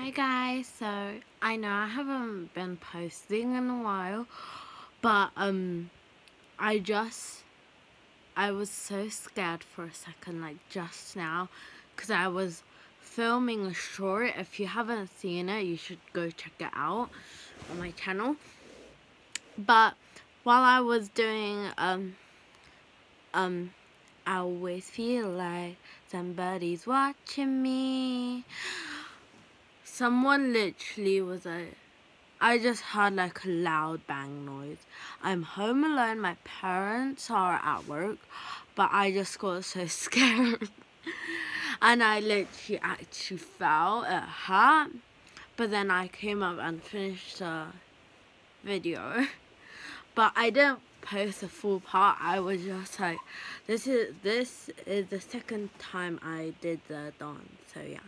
Hi guys, so I know I haven't been posting in a while, but um, I just, I was so scared for a second, like just now, because I was filming a short. If you haven't seen it, you should go check it out on my channel. But while I was doing um, um, I always feel like somebody's watching me someone literally was like, I just heard like a loud bang noise. I'm home alone, my parents are at work, but I just got so scared. and I literally actually fell, it hurt. But then I came up and finished the video. But I didn't post the full part. I was just like, this is this is the second time I did the dance. So yeah.